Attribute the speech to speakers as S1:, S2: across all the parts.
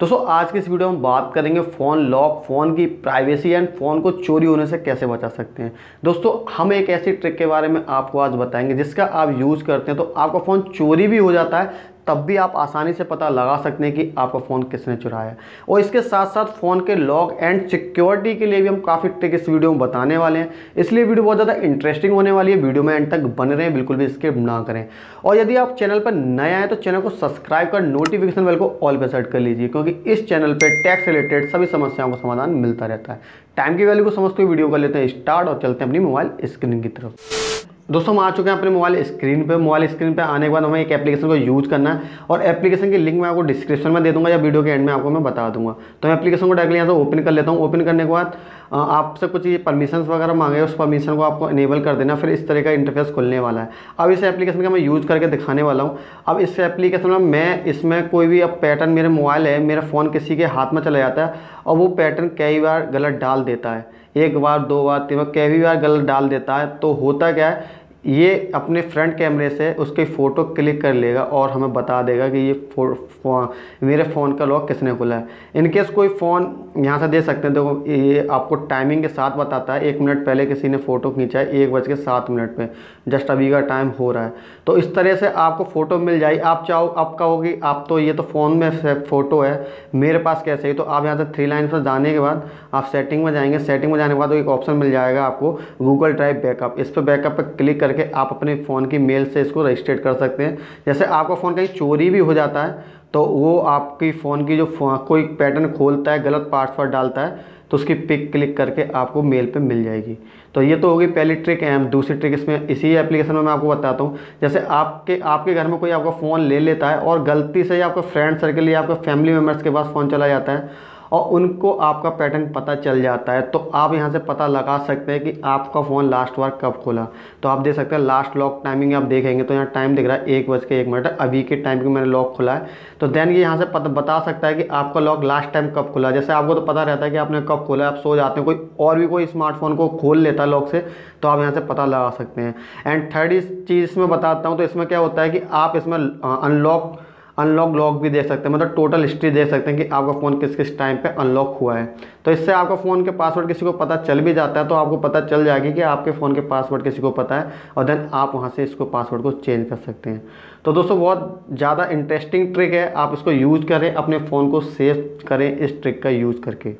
S1: दोस्तों, आज के इस वीडियो में बात करेंगे फ़ोन लॉक, फ़ोन की प्राइवेसी एंड फ़ोन को चोरी होने से कैसे बचा सकते हैं। दोस्तों, हम एक ऐसी ट्रिक के बारे में आपको आज बताएँगे जिसका आप यूज़ करते हैं तो आपका फ़ोन चोरी भी हो जाता है तब भी आप आसानी से पता लगा सकते हैं कि आपका फ़ोन किसने चुराया और इसके साथ साथ फ़ोन के लॉक एंड सिक्योरिटी के लिए भी हम काफ़ी ट्रिक इस वीडियो में बताने वाले हैं। इसलिए वीडियो बहुत ज़्यादा इंटरेस्टिंग होने वाली है। वीडियो में एंड तक बन रहे हैं बिल्कुल भी स्किप ना करें। और यदि आप चैनल पर नए आए तो चैनल को सब्सक्राइब कर नोटिफिकेशन बेल को ऑल पर सेट कर लीजिए, क्योंकि इस चैनल पर टैक्स रिलेटेड सभी समस्याओं का समाधान मिलता रहता है। टाइम की वैल्यू को समझते हुए वीडियो कर लेते हैं स्टार्ट और चलते हैं अपनी मोबाइल स्क्रीन की तरफ़। दोस्तों, हम आ चुके हैं अपने मोबाइल स्क्रीन पे। मोबाइल स्क्रीन पे आने के बाद हमें एक एप्लीकेशन को यूज़ करना है और एप्लीकेशन की लिंक मैं आपको डिस्क्रिप्शन में दे दूँगा या वीडियो के एंड में आपको मैं बता दूँगा। तो मैं एप्लीकेशन को डायरेक्टली यहाँ से ओपन कर लेता हूँ। ओपन करने के बाद आपसे कुछ ये परमिशन वगैरह मांगे, उस परमिशन को आपको इनेबल कर देना। फिर इस तरह का इंटरफेस खुलने वाला है। अब इस एप्लीकेशन का मैं यूज़ करके दिखाने वाला हूँ। अब इस एप्लीकेशन में मैं, इसमें कोई भी अब पैटर्न मेरे मोबाइल है, मेरा फ़ोन किसी के हाथ में चला जाता है और वो पैटर्न कई बार गलत डाल देता है। एक बार, दो बार, तीन बार कई बार गलत डाल देता है तो होता क्या है? ये अपने फ्रंट कैमरे से उसकी फ़ोटो क्लिक कर लेगा और हमें बता देगा कि ये फो, फो, मेरे फ़ोन का लॉक किसने खोला है। इनकेस कोई फ़ोन यहाँ से दे सकते हैं देखो ये आपको टाइमिंग के साथ बताता है एक मिनट पहले किसी ने फ़ोटो खींचा है एक बज के सात मिनट पे जस्ट अभी का टाइम हो रहा है। तो इस तरह से आपको फ़ोटो मिल जाए आप चाहो आप कहोगे आप तो ये तो फ़ोन में फ़ोटो है मेरे पास कैसे ही? तो आप यहाँ से थ्री लाइन पर जाने के बाद आप सेटिंग में जाएँगे सेटिंग में जाने के बाद एक ऑप्शन मिल जाएगा आपको गूगल ड्राइव बैकअप इस पर बैकअप पर क्लिक करके आप अपने फ़ोन की मेल से इसको रजिस्ट्रेट कर सकते हैं। जैसे आपका फ़ोन कहीं चोरी भी हो जाता है तो वो आपकी फ़ोन की जो कोई पैटर्न खोलता है, गलत पासवर्ड डालता है तो उसकी पिक क्लिक करके आपको मेल पे मिल जाएगी। तो ये तो होगी पहली ट्रिक एम, दूसरी ट्रिक इसमें इसी एप्लीकेशन में मैं आपको बताता हूँ। जैसे आपके आपके घर में कोई आपका फ़ोन ले लेता है और गलती से आपका फ्रेंड सर्कल या आपका फैमिली मेंबर्स के पास फ़ोन चला जाता है और उनको आपका पैटर्न पता चल जाता है तो आप यहाँ से पता लगा सकते हैं कि आपका फ़ोन लास्ट बार कब खोला। तो आप देख सकते हैं लास्ट लॉक टाइमिंग आप देखेंगे तो यहाँ टाइम दिख रहा है एक बज के एक मिनट, अभी के टाइम की मैंने लॉक खुला है। तो देन ये यहाँ से पता बता सकता है कि आपका लॉक लास्ट टाइम कब खुला जैसे आपको तो पता रहता है कि आपने कब खोला आप सो जाते हैं, कोई और भी कोई स्मार्टफ़ोन को खोल लेता है लॉक से तो आप यहाँ से पता लगा सकते हैं। एंड थर्ड चीज़ इसमें बताता हूँ तो इसमें क्या होता है कि आप इसमें अनलॉक अनलॉक लॉक भी देख सकते हैं। मतलब टोटल हिस्ट्री देख सकते हैं कि आपका फ़ोन किस किस टाइम पे अनलॉक हुआ है। तो इससे आपका फ़ोन के पासवर्ड किसी को पता चल भी जाता है तो आपको पता चल जाएगी कि आपके फ़ोन के पासवर्ड किसी को पता है और देन आप वहाँ से इसको पासवर्ड को चेंज कर सकते हैं। तो दोस्तों, बहुत ज़्यादा इंटरेस्टिंग ट्रिक है। आप इसको यूज़ करें, अपने फ़ोन को सेव करें इस ट्रिक का यूज़ करके।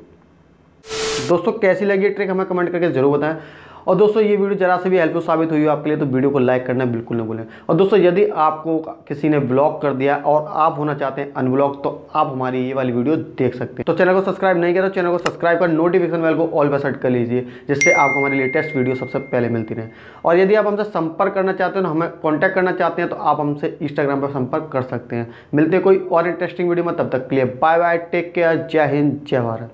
S1: दोस्तों, कैसी लगी ट्रिक हमें कमेंट करके ज़रूर बताएँ। और दोस्तों, ये वीडियो जरा से भी हेल्पफुल साबित हुई हो आपके लिए तो वीडियो को लाइक करना बिल्कुल ना भूलें। और दोस्तों, यदि आपको किसी ने ब्लॉक कर दिया और आप होना चाहते हैं अनब्लॉक तो आप हमारी ये वाली वीडियो देख सकते हैं। तो चैनल को सब्सक्राइब नहीं किया तो चैनल को सब्सक्राइब कर नोटिफिकेशन बेल को ऑल पर सेट कर लीजिए, जिससे आपको हमारी लेटेस्ट वीडियो सबसे पहले मिलती रहे। और यदि आप हमसे संपर्क करना चाहते हैं तो हमें कॉन्टैक्ट करना चाहते हैं तो आप हमसे इंस्टाग्राम पर संपर्क कर सकते हैं। मिलते कोई और इंटरेस्टिंग वीडियो में, तब तक के लिए बाय बाय टेक केयर जय हिंद, जय भारत।